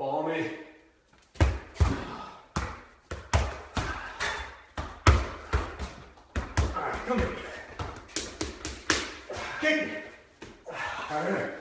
balmy. All right, come here. Kick me. All right.